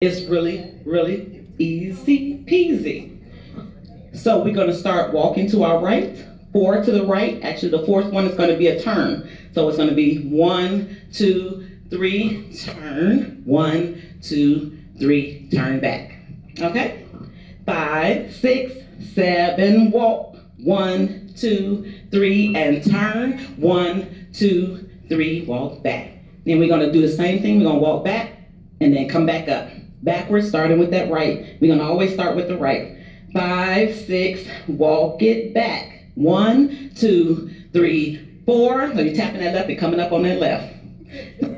It's really, really easy peasy. So we're gonna start walking to our right, four to the right. Actually, the fourth one is gonna be a turn. So it's gonna be one, two, three, turn, one, two, three, turn back. Okay? Five, six, seven, walk, one, two, three, and turn, one, two, three, walk back. Then we're gonna do the same thing, we're gonna walk back, and then come back up backwards, starting with that right. We're gonna always start with the right. Five, six, walk it back. One, two, three, four. So you're tapping that left and coming up on that left.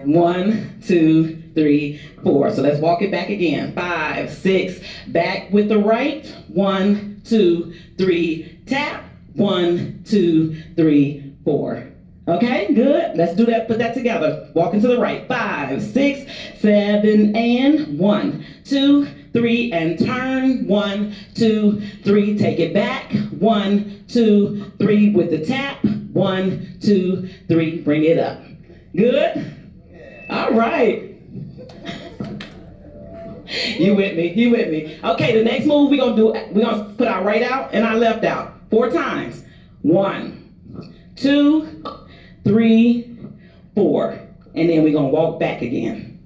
One, two, three, four. So let's walk it back again. Five, six, back with the right. One, two, three, tap. One, two, three, four. Okay, good. Let's do that. Put that together. Walking to the right. Five, six, seven, and one, two, three, and turn. One, two, three. Take it back. One, two, three with the tap. One, two, three. Bring it up. Good. All right. You with me? You with me? Okay, the next move we're gonna do, we're gonna put our right out and our left out. Four times. One, two, three, four. And then we're gonna walk back again.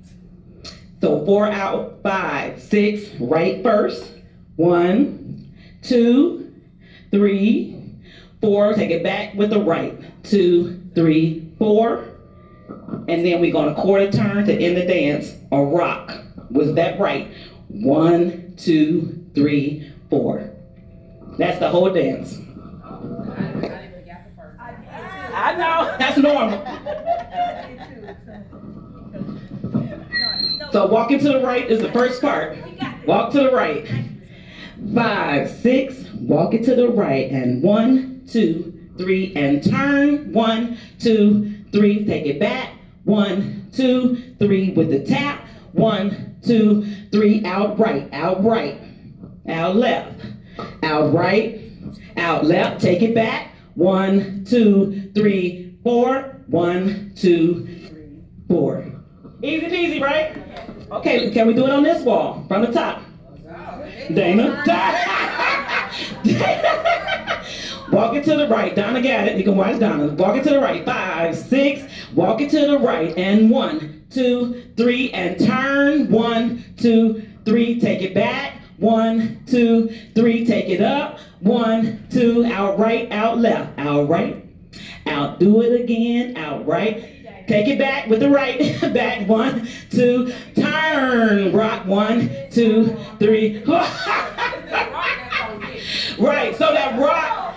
So four out, five, six, right first. One, two, three, four. Take it back with the right. Two, three, four. And then we're gonna quarter turn to end the dance or rock with that right. One, two, three, four. That's the whole dance. I know. That's normal. So walking to the right is the first part. Walk to the right. Five, six, walk it to the right. And one, two, three, and turn. One, two, three, take it back. One, two, three with the tap. One, two, three, out right, out right, out left, out right, out left, take it back. One, two, three, four. One, two, three, four. Easy peasy, right? Okay, can we do it on this wall from the top? Dana. Walk it to the right. Donna got it. You can watch Donna. Walk it to the right. Five, six. Walk it to the right. And one, two, three, and turn. One, two, three. Take it back. One, two, three. Take it up. One, two. Out right, out left. Out right. Out. Do it again. Out right. Take it back with the right. back. One, two. Turn. Rock. One, two, three. right. So that rock.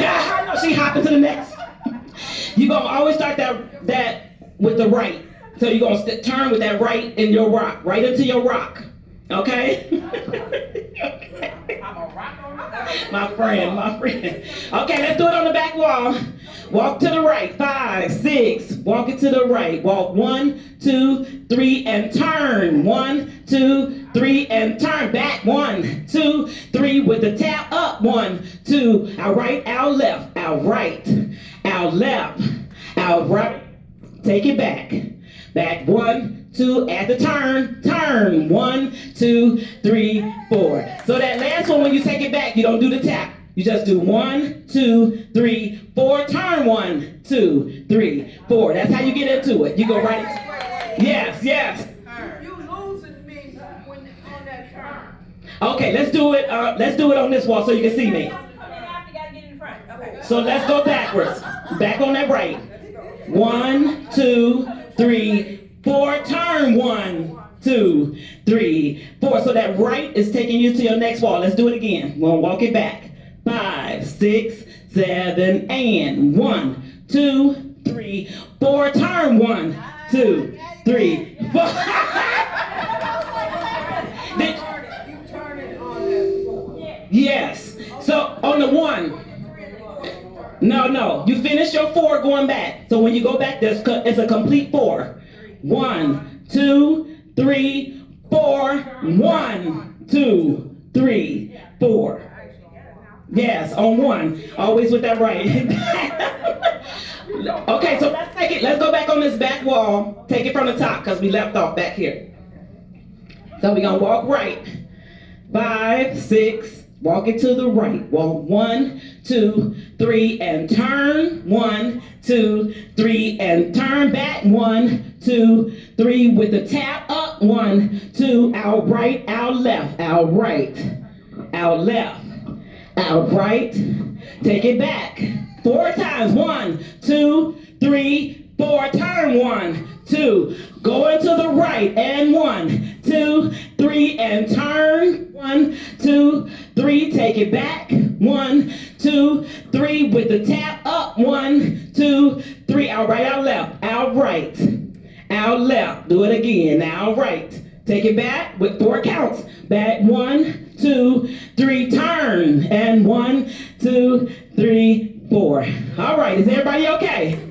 She hopping to the next. You gonna always start that that with the right. So you're gonna st- turn with that right in your rock, right into your rock. Okay? my friend, my friend. Okay, let's do it on the back wall. Walk to the right. Five, six. Walk it to the right. Walk one, two, three, and turn. One, two, three, and turn. Back. One, two, three, with the tap up. One, two. Our right, our left. Our right, our left. Our right. Take it back. Back. One, two, at the turn, turn. One, two, three, four. So that last one, when you take it back, you don't do the tap. You just do one, two, three, four, turn one, two, three, four. That's how you get into it. You go right. Yes, yes. You losing me when on that turn. Okay, let's do it. Uh, let's do it on this wall so you can see me. So let's go backwards. Back on that right. One, two, three, four. Turn one, two, three, four. So that right is taking you to your next wall. Let's do it again. We'll walk it back. Five, six, seven, and one, two, three, four. Turn one, two, three, four. No, no. You finish your four going back. So when you go back, there's it's a complete four. One, two, three, four. One, two, three, four. Yes, on one. Always with that right. okay, so let's take it. Let's go back on this back wall. Take it from the top because we left off back here. So we're gonna walk right. Five, six, walk it to the right. Walk one, two, three, and turn. One, two, three, and turn back. One, two, three, with the tap up. One, two, out right, out left, out right, out left, out right. Take it back. Four times. One, two, three, four. Turn. One, two. Go into the right. And one, two, three, and turn. One, two, three. Take it back. One, two, three. With the tap up. One, two, three. Out right, out left. Out right. Out left. Do it again. Out right. Take it back with four counts. Back one, two, three, turn. And one, two, three, four. All right, is everybody okay?